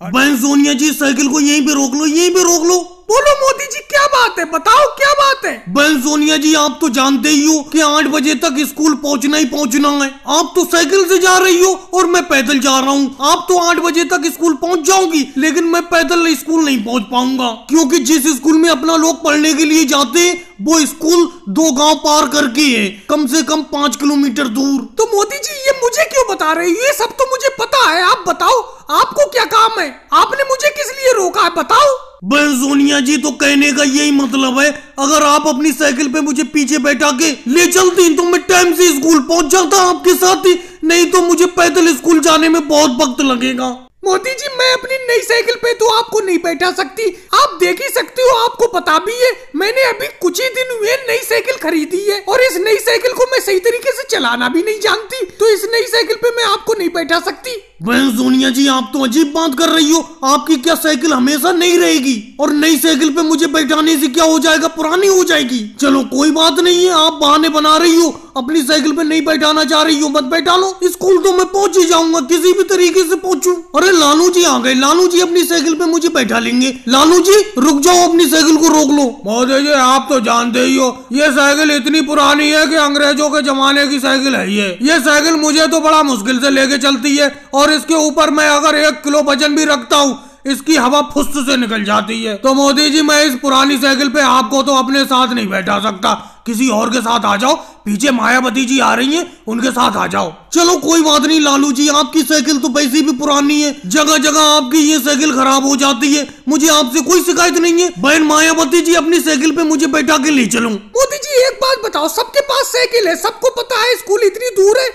बहन सोनिया जी साइकिल को यहीं पे रोक लो यहीं पे रोक लो। बोलो मोदी जी क्या बात है? बताओ क्या बात है? बहन सोनिया जी आप तो जानते ही हो कि आठ बजे तक स्कूल पहुँचना ही पहुँचना है। आप तो साइकिल से जा रही हो और मैं पैदल जा रहा हूँ। आप तो आठ बजे तक स्कूल पहुँच जाओगी लेकिन मैं पैदल स्कूल नहीं पहुँच पाऊँगा। क्योंकि जिस स्कूल में अपना लोग पढ़ने के लिए जाते हैं वो स्कूल दो गाँव पार करके है कम से कम पाँच किलोमीटर दूर। तो मोदी जी ये मुझे क्यों बता रहे हो? ये सब तो मुझे पता है आप बताओ आपको क्या काम है? आपने मुझे किस लिए रोका है बताओ। बहन सोनिया जी तो कहने का यही मतलब है, अगर आप अपनी साइकिल पे मुझे पीछे बैठा के ले चलती तो मैं टाइम से स्कूल पहुँच जाता आपके साथ ही, नहीं तो मुझे पैदल स्कूल जाने में बहुत वक्त लगेगा। मोदी जी, मैं अपनी नई साइकिल पे तो आपको नहीं बैठा सकती। आप देख ही सकती हो, आपको पता भी है, मैंने अभी कुछ ही दिन हुए नई साइकिल खरीदी है, और इस नई साइकिल को मैं सही तरीके से चलाना भी नहीं जानती तो इस नई साइकिल पे मैं आपको नहीं बैठा सकती। बहन सोनिया जी, आप तो अजीब बात कर रही हो। आपकी क्या साइकिल हमेशा नहीं रहेगी? और नई साइकिल पे मुझे बैठाने से क्या हो जाएगा? पुरानी हो जाएगी। चलो, कोई बात नहीं है, आप बहाने बना रही हो। अपनी साइकिल पे नहीं बैठाना चाह रही हो, मत बैठा लो। स्कूल तो मैं पहुँच ही जाऊँगा, किसी भी तरीके से पहुंचू। अरे, लालू जी आ गए। लालू जी अपनी साइकिल पे मुझे बैठा लेंगे। लालू जी, रुक जाओ, अपनी साइकिल को रोक लो। मोदी जी, आप तो जानते ही हो, ये साइकिल इतनी पुरानी है की अंग्रेज़ों के जमाने की साइकिल है ये ये साइकिल मुझे तो बड़ा मुश्किल से लेके चलती है, और और इसके ऊपर मैं अगर एक किलो वज़न भी रखता हूँ, इसकी हवा फुस्त से निकल जाती है। तो मोदी जी, मैं इस पुरानी साइकिल पे आपको तो अपने साथ नहीं बैठा सकता। किसी और के साथ आ जाओ। पीछे मायावती जी आ रही हैं, उनके साथ आ जाओ। चलो, कोई बात नहीं, लालू जी, आपकी साइकिल तो वैसे भी पुरानी है। जगह जगह आपकी ये साइकिल खराब हो जाती है। मुझे आपसे कोई शिकायत नहीं है। बहन मायावती जी, अपनी साइकिल पे मुझे बैठा के ले चलो। मोदी जी, एक बात बताओ, सबके पास साइकिल है, सबको पता है, स्कूल इतनी दूर है।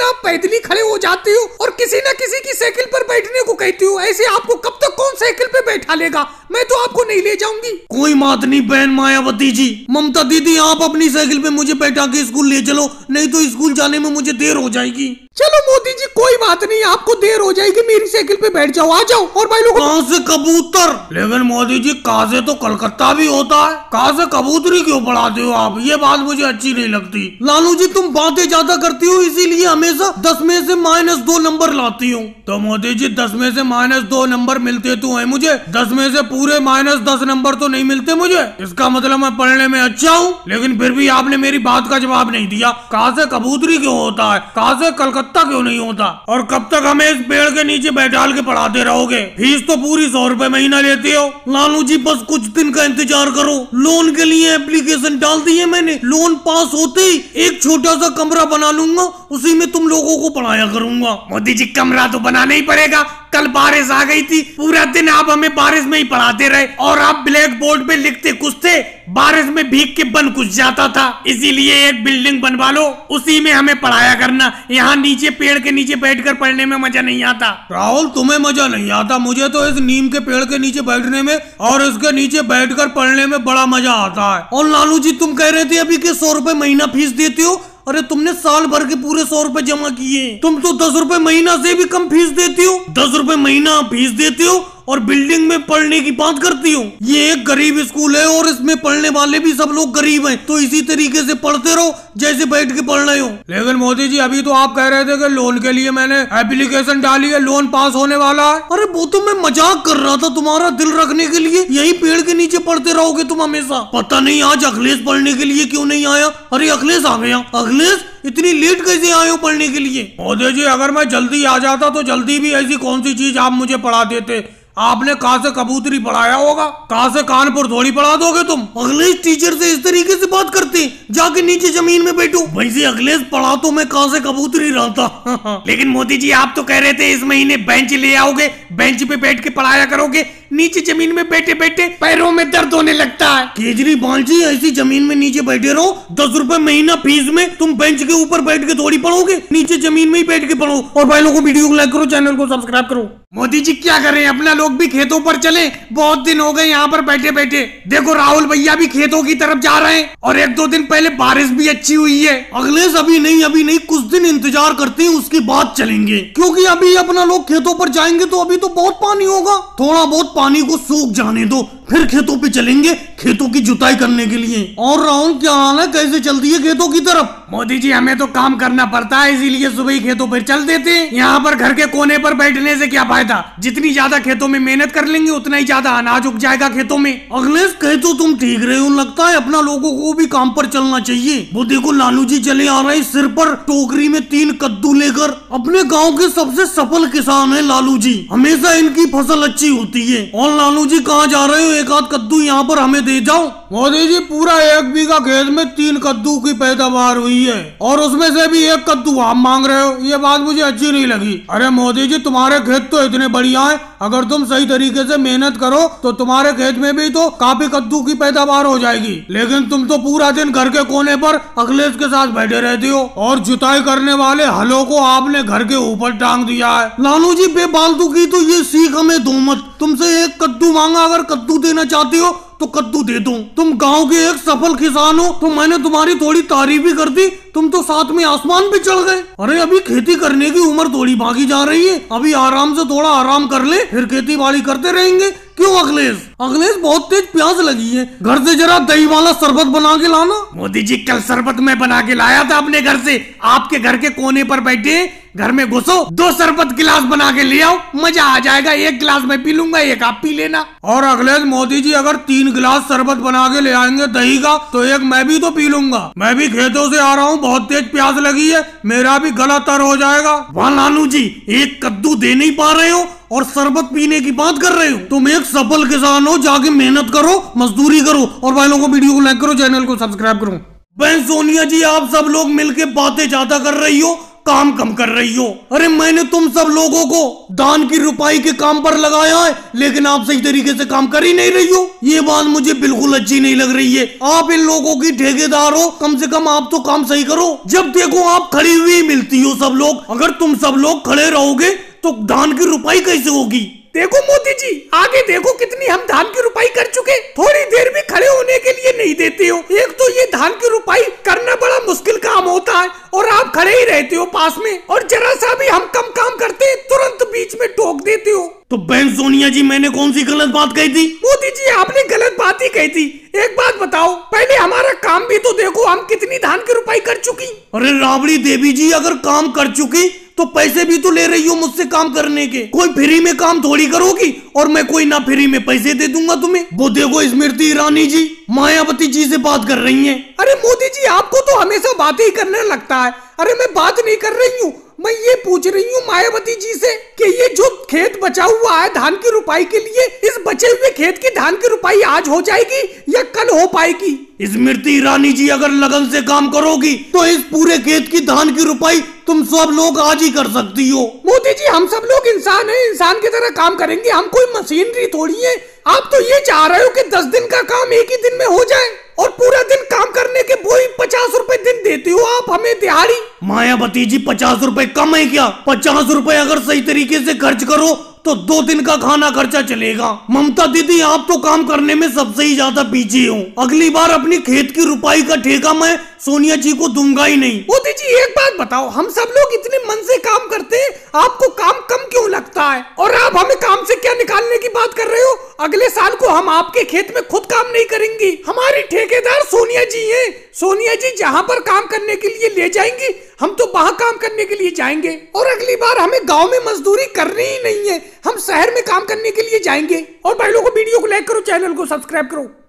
लेकिन आप पैदल ही खड़े हो जाते हो और किसी न किसी की साइकिल पर बैठने को कहते हो, ऐसे आपको कब तक कौन साइकिल पे बैठा लेगा? मैं तो आपको नहीं ले जाऊँगी। कोई बात नहीं बहन मायावती जी। ममता दीदी, आप अपनी साइकिल पे मुझे बैठा के स्कूल ले चलो, नहीं तो स्कूल जाने में मुझे देर हो जाएगी। चलो मोदी जी कोई बात नहीं आपको देर हो जाएगी मेरी साइकिल पे बैठ जाओ आ जाओ और भाई लोग कहाँ से कबूतर? लेकिन मोदी जी कहा से तो कलकत्ता भी होता है। कहा से कबूतरी क्यों पढ़ाते हो आप? ये बात मुझे अच्छी नहीं लगती। लालू जी तुम बातें ज़्यादा करती हो इसीलिए हमेशा दस में से माइनस दो नंबर लाती हूँ। तो मोदी जी दस में से माइनस दो नंबर मिलते तो है मुझे। दस में से पूरे माइनस दस नंबर तो नहीं मिलते मुझे। इसका मतलब मैं पढ़ने में अच्छा हूँ लेकिन फिर भी आपने मेरी बात का जवाब नहीं दिया। कहा से कबूतरी क्यों होता है? कहा से कलकत्ता क्यों नहीं होता? और कब तक हमें इस पेड़ के नीचे बैठाल के पढ़ाते रहोगे? फ़ीस तो पूरी सौ रूपए महीना लेते हो। लालू जी, बस कुछ दिन का इंतज़ार करो। लोन के लिए एप्लीकेशन डाल दी है मैंने। लोन पास होते ही एक छोटा सा कमरा बना लूँगा। उसी में तुम लोगों को पढ़ाया करूँगा। मोदी जी, कमरा तो बनाना ही पड़ेगा। कल बारिश आ गई थी, पूरा दिन आप हमें बारिश में ही पढ़ाते रहे और आप ब्लैक बोर्ड पे लिखते कुछ थे बारिश में भीग के बन कुछ जाता था। इसीलिए एक बिल्डिंग बनवा लो, उसी में हमें पढ़ाया करना। यहाँ नीचे पेड़ के नीचे बैठकर पढ़ने में मज़ा नहीं आता। राहुल, तुम्हें मज़ा नहीं आता। मुझे तो इस नीम के पेड़ के नीचे बैठने में और इसके नीचे बैठकर पढ़ने में बड़ा मज़ा आता है। और लालू जी, तुम कह रहे थे अभी के सौ रूपए महीना फ़ीस देती हो? अरे तुमने साल भर के पूरे सौ रूपए जमा किए। तुम तो दस रूपए महीना से भी कम फ़ीस देती हो। दस रूपए महीना फ़ीस देती हो और बिल्डिंग में पढ़ने की बात करती हूँ। ये एक गरीब स्कूल है और इसमें पढ़ने वाले भी सब लोग गरीब हैं। तो इसी तरीके से पढ़ते रहो, जैसे बैठ के पढ़ रहे हो। लेकिन मोदी जी, अभी तो आप कह रहे थे कि लोन के लिए मैंने एप्लीकेशन डाली है लोन पास होने वाला है। अरे, वो तो मैं मज़ाक कर रहा था तुम्हारा दिल रखने के लिए। यही पेड़ के नीचे पढ़ते रहोगे तुम हमेशा। पता नहीं आज अखिलेश पढ़ने के लिए क्यों नहीं आया? अरे, अखिलेश आ गया। अखिलेश, इतनी लेट कैसे आए हो पढ़ने के लिए? मोदी जी, अगर मैं जल्दी आ जाता तो जल्दी भी ऐसी कौन सी चीज़ आप मुझे पढ़ा देते? आपने कहा से कबूतरी पढ़ाया होगा? कहा से कानपुर थोड़ी पढ़ा दोगे तुम? अखिलेश टीचर से इस तरीके से बात करती जाके नीचे ज़मीन में बैठो। वैसे अखिलेश पढ़ा तो मैं कहा से कबूतरी रहता लेकिन मोदी जी, आप तो कह रहे थे इस महीने बेंच ले आओगे, बेंच पे बैठ के पढ़ाया करोगे। नीचे ज़मीन में बैठे बैठे पैरों में दर्द होने लगता है। केजरीवाल जी ऐसी ज़मीन में नीचे बैठे रहो। दस रूपए महीना फ़ीस में तुम बेंच के ऊपर बैठ के थोड़ी पढ़ोगे नीचे ज़मीन में ही बैठ के पढ़ो। और भाई लोगों को वीडियो को लाइक करो चैनल को सब्सक्राइब करो। मोदी जी क्या करें? अपना लोग भी खेतों पर चले। बहुत दिन हो गए यहाँ पर बैठे बैठे। देखो राहुल भैया भी खेतों की तरफ़ जा रहे हैं। और एक दो दिन पहले बारिश भी अच्छी हुई है। अगले अभी नहीं अभी नहीं कुछ दिन इंतज़ार करते हैं उसके बाद चलेंगे। क्योंकि अभी अपना लोग खेतों पर जाएँगे तो अभी तो बहुत पानी होगा। थोड़ा बहुत पानी को सूख जाने दो, फिर खेतों पे चलेंगे, खेतों की जुताई करने के लिए। और राहुल, क्या हाल है? कैसे चलती है खेतों की तरफ़? मोदी जी, हमें तो काम करना पड़ता है, इसीलिए सुबह ही खेतों पर चल देते हैं। यहाँ पर घर के कोने पर बैठने से क्या फ़ायदा? जितनी ज़्यादा खेतों में मेहनत कर लेंगे, उतना ही ज़्यादा अनाज उग जाएगा खेतों में। अखिलेश कहे तो तुम ठीक रहे हो, लगता है अपना लोगों को भी काम पर चलना चाहिए। वो देखो लालू जी चले आ रहे सिर पर, टोकरी में तीन कद्दू लेकर। अपने गाँव के सबसे सफल किसान है लालू जी। हमेशा इनकी फ़सल अच्छी होती है। और लालू जी, कहाँ जा रहे हो? एक आध कद्दू यहाँ पर हमें दे जाओ। मोदी जी, पूरा एक बीघा खेत में तीन कद्दू की पैदावार हुई है। और उसमें से भी एक कद्दू आप मांग रहे हो। ये बात मुझे अच्छी नहीं लगी। अरे मोदी जी, तुम्हारे खेत तो इतने बढ़िया है। अगर तुम सही तरीके से मेहनत करो तो तुम्हारे खेत में भी तो काफ़ी कद्दू की पैदावार हो जाएगी। लेकिन तुम तो पूरा दिन घर के कोने पर अखिलेश के साथ बैठे रहते हो। और जुताई करने वाले हलों को आपने घर के ऊपर टांग दिया है। लालू जी बेफालतू की तो ये सीख हमें दो मत। तुमसे एक कद्दू मांगा, अगर कद्दू देना चाहते हो तो कद्दू दे दूँ। तुम गाँव के एक सफल किसान हो तो मैंने तुम्हारी थोड़ी तारीफ़ भी कर दी। तुम तो साथ में आसमान भी चढ़ गए। अरे, अभी खेती करने की उम्र थोड़ी भागी जा रही है। अभी आराम से थोड़ा आराम कर ले, फिर खेती बाड़ी करते रहेंगे। क्यों अखिलेश? अखिलेश बहुत तेज प्यास लगी है। घर से जरा दही वाला शरबत बना के लाना। मोदी जी कल शरबत मैं बना के लाया था अपने घर से। आपके घर के कोने पर बैठे घर में घुसो दो शरबत गिलास बना के ले आओ। मज़ा आ जाएगा एक गिलास मैं पी लूँगा एक आप पी लेना। और अखिलेश मोदी जी अगर तीन गिलास शरबत बना के ले आएँगे दही का तो एक मैं भी तो पी लूँगा। मैं भी खेतों से आ रहा हूँ बहुत तेज प्यास लगी है। मेरा भी गला तर हो जाएगा। वहाँ नानू जी एक कद्दू दे नहीं पा रहे हो? और शरबत पीने की बात कर रहे हो? तुम एक सफल किसान हो, जाके मेहनत करो, मजदूरी करो और भाई लोगों को वीडियो को लाइक करो चैनल को सब्सक्राइब करो। बहन सोनिया जी, आप सब लोग मिलके बातें ज़्यादा कर रही हो, काम कम कर रही हो? अरे मैंने तुम सब लोगों को दान की रुपाई के काम पर लगाया है, लेकिन आप सही तरीके से काम कर ही नहीं रही हो। ये बात मुझे बिल्कुल अच्छी नहीं लग रही है। आप इन लोगों की ठेकेदार हो, कम से कम आप तो काम सही करो। जब देखो आप खड़ी हुई मिलती हो सब लोग, अगर तुम सब लोग खड़े रहोगे तो धान की रुपाई कैसे होगी? देखो मोदी जी आगे देखो कितनी हम धान की रुपाई कर चुके थोड़ी देर भी खड़े होने के लिए नहीं देते हो। एक तो ये धान की रुपाई करना बड़ा मुश्किल काम होता है और आप खड़े ही रहते हो पास में और जरा सा भी हम कम काम करते तुरंत बीच में टोक देते हो। तो बहन सोनिया जी मैंने कौन सी गलत बात कही थी? मोदी जी आपने गलत बात ही कही थी। एक बात बताओ पहले हमारा काम भी तो देखो हम कितनी धान की रुपाई कर चुकी अरे राबड़ी देवी जी अगर काम कर चुकी तो पैसे भी तो ले रही हो मुझसे काम करने के। कोई फ्री में काम थोड़ी करोगी? और मैं कोई ना फ्री में पैसे दे दूँगा तुम्हें? वो देखो स्मृति ईरानी जी मायावती जी से बात कर रही हैं। अरे मोदी जी आपको तो हमेशा बात ही करने लगता है। अरे मैं बात नहीं कर रही हूँ। मैं ये पूछ रही हूँ मायावती जी से कि ये जो खेत बचा हुआ है धान की रुपाई के लिए इस बचे हुए खेत की धान की रुपाई आज हो जाएगी या कल हो पाएगी? स्मृति ईरानी जी अगर लगन से काम करोगी तो इस पूरे खेत की धान की रुपाई तुम सब लोग आज ही कर सकती हो। मोदी जी हम सब लोग इंसान हैं इंसान की तरह काम करेंगे। हम कोई मशीनरी थोड़ी है। आप तो ये चाह रहे हो कि दस दिन का काम एक ही दिन में हो जाए और पूरा दिन काम करने के वही पचास रूपए दिन देते हो आप हमें दिहाड़ी? मायावती जी पचास रूपए कम है क्या? पचास रूपए अगर सही तरीके से खर्च करो तो दो दिन का खाना खर्चा चलेगा। ममता दीदी आप तो काम करने में सबसे ही ज़्यादा पीछे हो। अगली बार अपनी खेत की रुपाई का ठेका मैं सोनिया जी को दूँगा ही नहीं। मोदी जी, एक बात बताओ, हम सब लोग इतने मन से काम करते हैं, आपको काम कम क्यों लगता है? और आप हमें काम से क्या निकालने की बात कर रहे हो? अगले साल को हम आपके खेत में खुद काम नहीं करेंगे। हमारी ठेकेदार सोनिया जी हैं। सोनिया जी, जहाँ पर काम करने के लिए ले जाएँगी, हम तो वहाँ काम करने के लिए जाएँगे। और अगली बार हमें गाँव में मजदूरी करनी ही नहीं है। हम शहर में काम करने के लिए जाएँगे। और भाई लोगों को वीडियो को लाइक करो, चैनल को सब्सक्राइब करो।